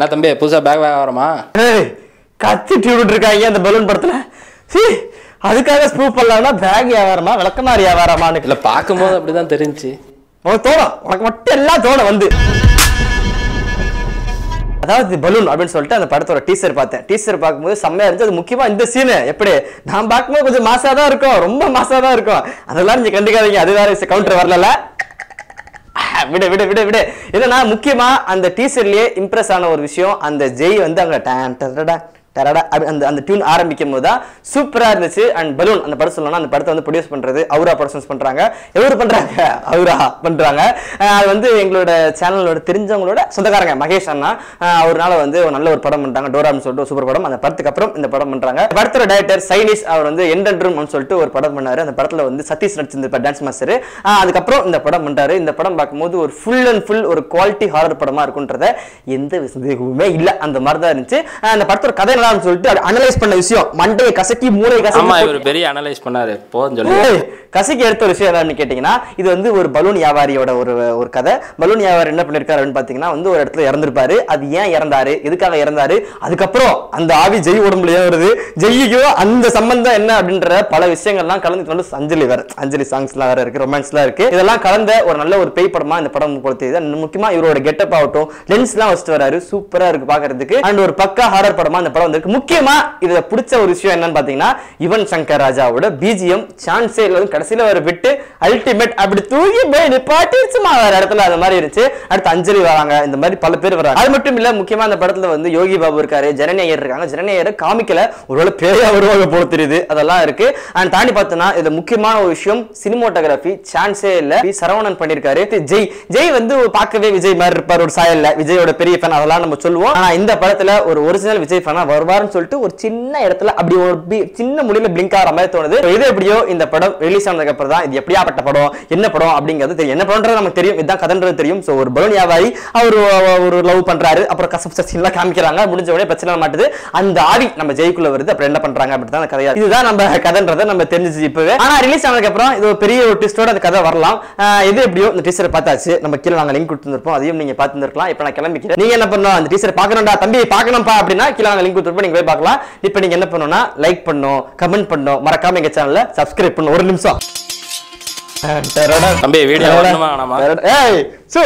என்ன தம்பி புதுசா பேக் வியாபாரமா ஏய் கத்தி டியூட் இருக்காங்க அந்த பலூன் படத்துல. சீ அதுக்காக ப்ரூவ் பண்ணலாம்னா பேக் வியாபாரமா விளக்கமாரி வியாபாரமான்னு. இல்ல பார்க்கும்போது அப்படிதான் தெரிஞ்சுச்சு உனக்கு தோணும் உனக்கு மட்டும் எல்லாம் தோணும் வந்து. அதாவது பலூன் அப்படின்னு சொல்லிட்டு அந்த படத்தோட டீசர் பார்த்தேன். டீசர் பார்க்கும்போது செம்மையா இருந்துச்சு. அது முக்கியமா இந்த சீனு எப்படி? நான் பார்க்கும்போது கொஞ்சம் மாசா தான் இருக்கும். ரொம்ப மாசா தான் இருக்கும். அதெல்லாம் நீங்க கண்டுக்காதீங்க. அது வேற கவுண்டர் வரல விடு விடு விடு விடு. என்னன்னா முக்கியமா அந்த டீசர்லயே இம்ப்ரெஸ் ஆன ஒரு விஷயம் அந்த ஜெய் வந்து அங்க டேன். டரடா அந்த அந்த டியூன் ஆரம்பிக்கும் போது தான் சூப்பரா இருந்துச்சு. அண்ட் பலூன் அந்த படம் சொல்லணும்னா அந்த படத்தை வந்து ப்ரொடியூஸ் பண்றது அவுரா ப்ரொடக்ஷன்ஸ் பண்றாங்க. எவ்வளோ பண்றாங்க? அவரா பண்றாங்க. அது வந்து எங்களோட சேனலோட தெரிஞ்சவங்களோட சொந்தக்காரங்க மகேஷ் அண்ணா. அவரால் அவர்னால வந்து ஒரு நல்ல ஒரு படம் பண்ணுறாங்க டோரான்னு சொல்லிட்டு சூப்பர் படம். அந்த படத்துக்கு அப்புறம் இந்த படம் பண்றாங்க. படத்தோட டைரக்டர் சைனிஸ் அவர் வந்து எண்டென்றும் சொல்லிட்டு ஒரு படம் பண்ணாரு. அந்த படத்துல வந்து சதீஷ் நடிச்சிருந்த டான்ஸ் மாஸ்டர் அதுக்கப்புறம் இந்த படம் பண்ணுறாரு இந்த படம் பார்க்கும்போது ஒரு ஃபுல் அண்ட் ஃபுல் ஒரு குவாலிட்டி ஹாரர் படமா இருக்குன்றத எந்த சந்தேகமுமே இல்லை. அந்த மாதிரி தான் இருந்துச்சு அந்த படத்தோட கதை நல்லான்னு சொல்லிட்டு அனலைஸ் பண்ண விஷயம். மண்டையை கசக்கி மூளை கசக்கி இவர் பெரிய அனலைஸ் பண்ணாரு. போதும் சொல்லி. கசக்கி எடுத்த ஒரு விஷயம் என்னன்னு கேட்டீங்கன்னா இது வந்து ஒரு பலூன் வியாபாரியோட ஒரு ஒரு கதை. பலூன் வியாபாரி என்ன பண்ணிருக்காரு அப்படின்னு பாத்தீங்கன்னா வந்து ஒரு இடத்துல இறந்திருப்பாரு. அது ஏன் இறந்தாரு? எதுக்காக இறந்தாரு? அதுக்கப்புறம் அந்த ஆவி ஜெய் உடம்புல ஏன் வருது. ஜெய்யுக்கும் அந்த சம்பந்தம் என்ன அப்படின்ற பல விஷயங்கள்லாம் கலந்து வந்து அஞ்சலி வேற அஞ்சலி சாங்ஸ்லாம் வேற இருக்கு ரொமான்ஸ்லாம் இருக்கு. இதெல்லாம் கலந்த ஒரு நல்ல ஒரு பேய் படமா இந்த படம் பொறுத்தது. முக்கியமா இவரோட கெட்டப் ஆகட்டும் லென்ஸ்லாம் வச்சுட்டு வராரு சூப்பரா இருக்கு பாக்குறதுக்கு. அண்ட் ஒரு பக்கா ஹாரர் படமா இந்த படம் வந்திருக்கு. முக்கியமா இதுல பிடிச்ச ஒரு விஷயம் என்னன்னு பாத்தீங்கன்னா யுவன் சங்கர் ராஜாவோட பிஜிஎம் சான்ஸே இல்லை கடைசியில வர விட்டு அல்டிமேட் அப்படி தூக்கி போய் நிப்பாட்டிருச்சுமா வேற இடத்துல அந்த மாதிரி இருந்துச்சு. அடுத்து அஞ்சலி வராங்க. இந்த மாதிரி பல பேர் வராங்க. அது மட்டும் இல்ல முக்கியமா அந்த படத்துல வந்து யோகி பாபு இருக்காரு ஜனநேயர் இருக்காங்க. ஜனநேயர் காமிக்கல. ஒருவேளை பேயா வருவாங்க போல தெரியுது. அதெல்லாம் இருக்கு. அண்ட் தாண்டி பார்த்தோம்னா இது முக்கியமான ஒரு விஷயம் சினிமோட்டோகிராஃபி சான்ஸே இல்ல. பி. சரவணன் பண்ணிருக்காரு ஜெய். ஜெய் வந்து பார்க்கவே விஜய் மாதிரி இருப்பார். ஒரு சாயல்ல. விஜயோட பெரிய ஃபேன் அதெல்லாம் நம்ம சொல்லுவோம். ஆனா இந்த படத்துல ஒரு ஒரிஜினல் விஜய் ஃபேனா வருவாருன்னு சொல்லிட்டு ஒரு சின்ன இடத்துல அப்படி ஒரு சின்ன முடியல பிளிங்க் ஆகிற மாதிரி தோணுது. இது எப்படியோ இந்த படம் ரிலீஸ் ஆனதுக்கு அப்புறம் தான் இது எப்படியா எப்படியாப்பட்ட படம் என்ன படம் அப்படிங்கிறது தெரியும். என்ன படம்ன்றது நமக்கு தெரியும். இதுதான் கதைன்றது தெரியும். ஸோ ஒரு பலூன் வியாபாரி அவர் ஒரு லவ் பண்றாரு. அப்புறம் கசப் சசிலாம் காமிக்கிறாங்க. முடிஞ்ச உடனே பிரச்சனை மாட்டுது. அந்த ஆவி நம்ம ஜெய்க்குள்ள வருது. அப்புறம் என்ன பண்றாங்க அப்படி தான் கதையா இதுதான் நம்ம கதைன்றதை நம்ம தெரிஞ்சிச்சு இப்பவே. ஆனா ரிலீஸ் ஆனதுக்கு அப்புறம் இது ஒரு பெரிய ஒரு ட்விஸ்டோட அந்த கதை வரலாம். எது எப்படியோ இந்த டீச்சரை பார்த்தாச்சு. நம்ம கீழே நாங்க லிங்க் கொடுத்துருப்போம் அதையும் நீங்க பார்த்துருக்கலாம் இப்போ நான் கிளம்பிக்கிறேன். நீங்க என்ன பண்ணணும்? அந்த டீச்சர் பார்க்கணும்டா. தம்பி பார்க்கணும்ப்பா அப்படின்னா கீழே நாங்கள் லிங்க் கொடுத்துருப்போம். நீங்க போய் பார்க்கலாம். இப்போ நீங்க என்ன பண்ணணும்னா லைக் பண்ணும் கமெண்ட் பண்ணும். மறக்காம எங்க சேனல்ல சப்ஸ்கிரைப் பண்ணும். ஒரு நிமிஷம். தம்பி, வீடியோ? ஏய் சு.